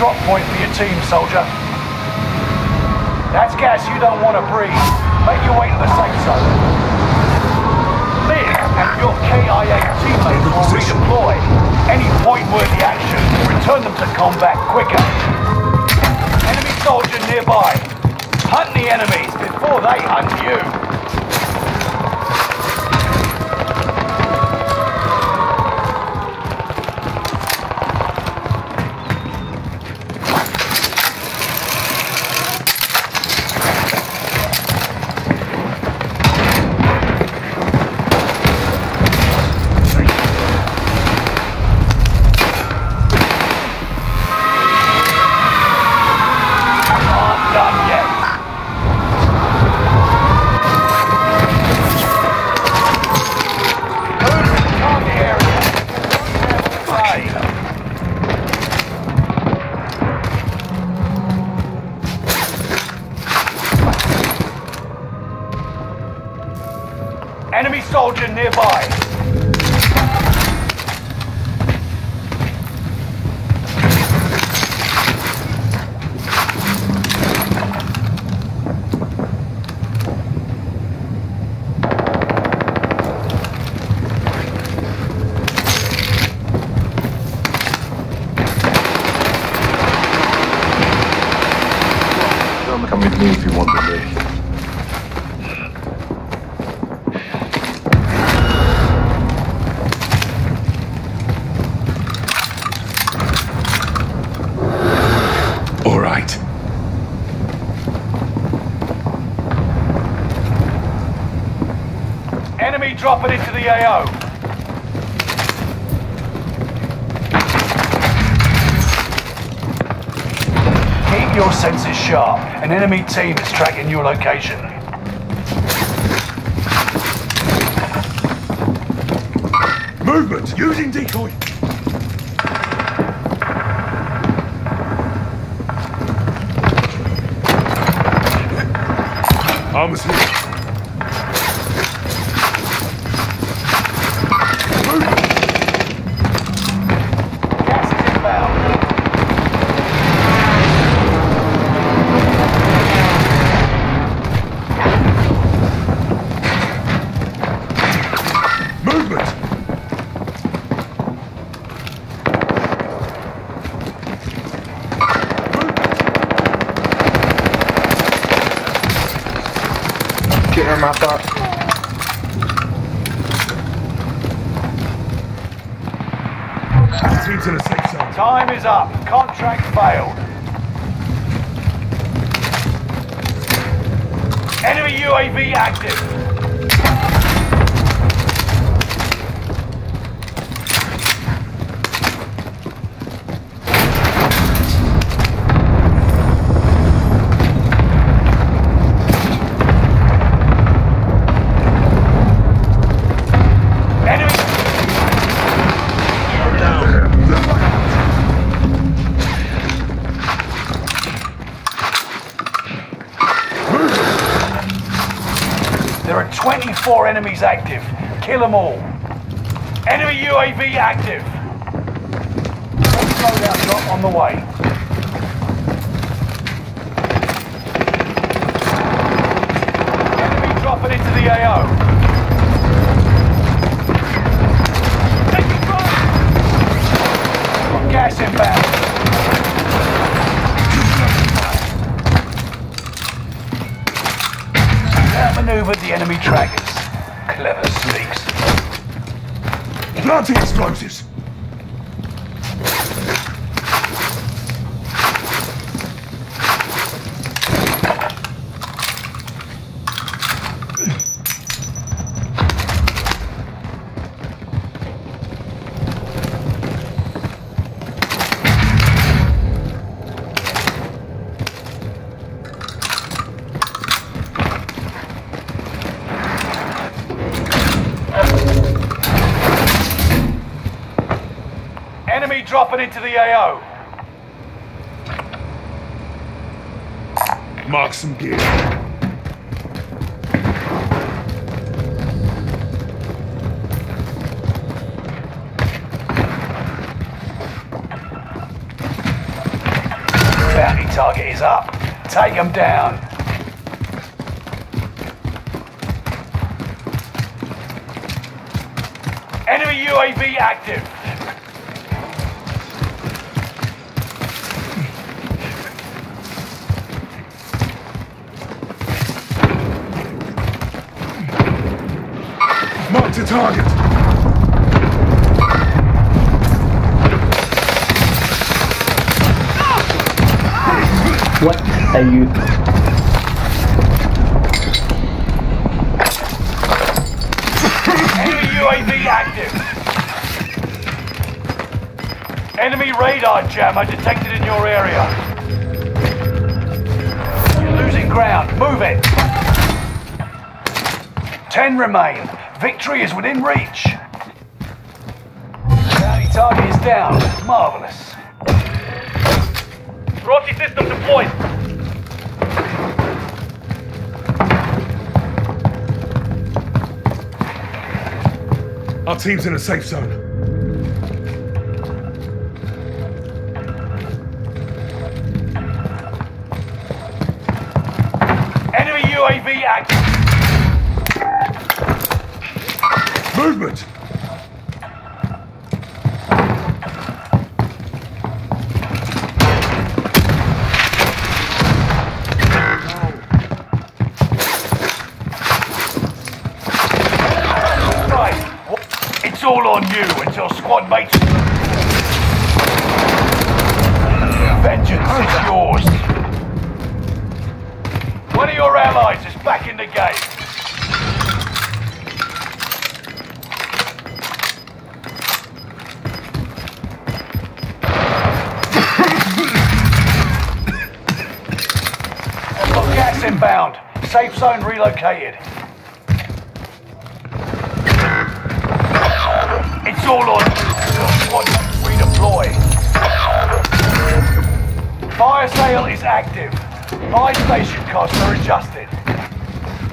team, soldier. That's gas you don't want to breathe. Make your way to the safe zone. Live and your KIA teammates will redeploy. Any point-worthy action return them to combat quicker. Enemy soldier nearby. Hunt the enemies before they hunt you. Nearby. Come with me if you want to live. All right. Enemy it into the AO. Keep your senses sharp. An enemy team is tracking your location. Movement using decoy. Armors here. Get on my back. Teams in a safe zone. Time is up. Contract failed. Enemy UAV active. Enemies active. Kill them all. Enemy UAV active. Loadout drop on the way. Enemy dropping into the AO. Taking fire! Gas inbound. Outmaneuvered the enemy trackers. Clever sneaks. Planting explosives. Dropping into the AO. Mark some gear. Bounty target is up. Take them down. Enemy UAV active. To target. What are you? Enemy UAV active. Enemy radar jammer detected in your area. You're losing ground. Move it. Ten remain. Victory is within reach. Bounty target is down. Marvelous. Rossi system deployed. Our team's in a safe zone. Movement! It's all on you until squad mates. Vengeance is yours. One of your allies is back in the game. Safe zone relocated. It's all on Squad redeploy. Fire sale is active. Buy station costs are adjusted.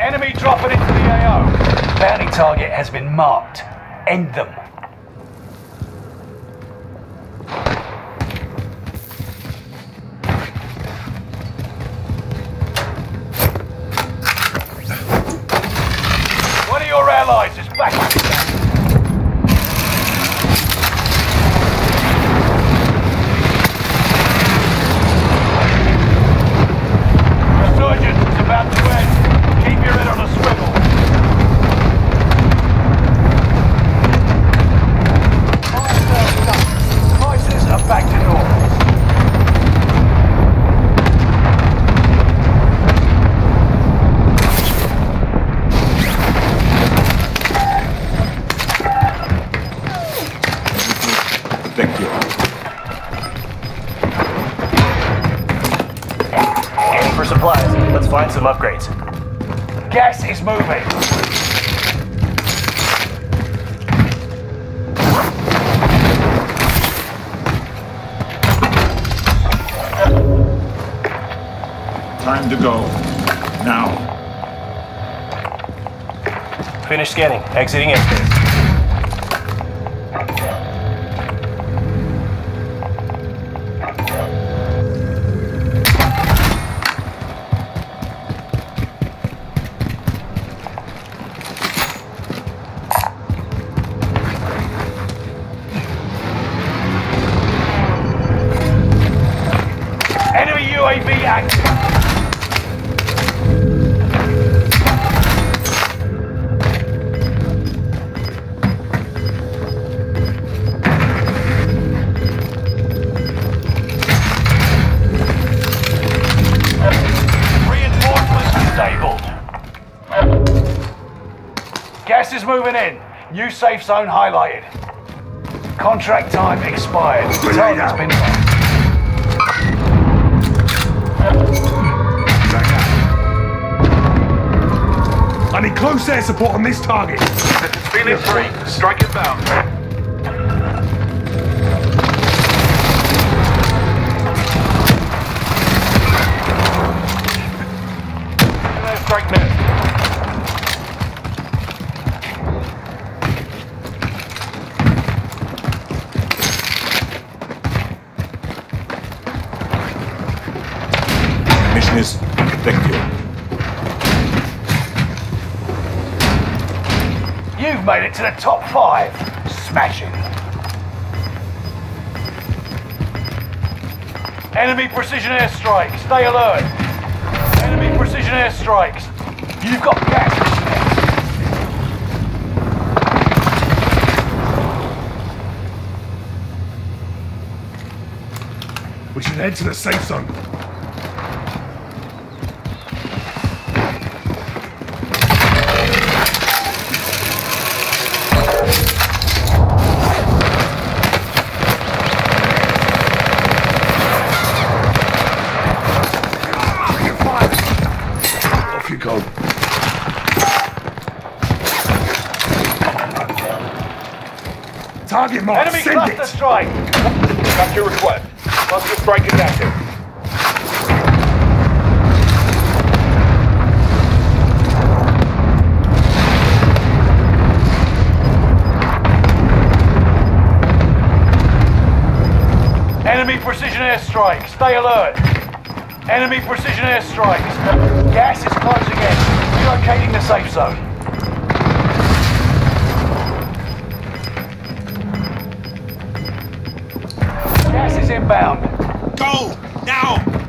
Enemy dropping into the AO. Bounty target has been marked. End them. For supplies. Let's find some upgrades. Gas is moving. Time to go. Now. Finish scanning. Exiting airspace. Moving in. New safe zone highlighted. Contract time expired. Target's been lost. I need close air support on this target. Feeling free. Strike inbound. Strike You've made it to the top five. Smashing. Enemy precision airstrike. Stay alert. Enemy precision airstrikes. You've got gas. We should head to the safe zone. Off you go. Target mark, Enemy send cluster it! strike. That's your request. Cluster strike is active. Enemy precision airstrike. Stay alert. Enemy precision airstrikes. Gas is closing in. Relocating the safe zone. Inbound. Go! Now!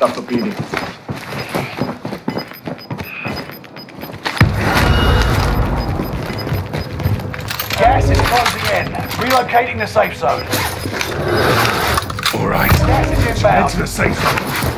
Stop the beating. Gas is closing in. Relocating the safe zone. All right. Gas is inbound. to the safe zone.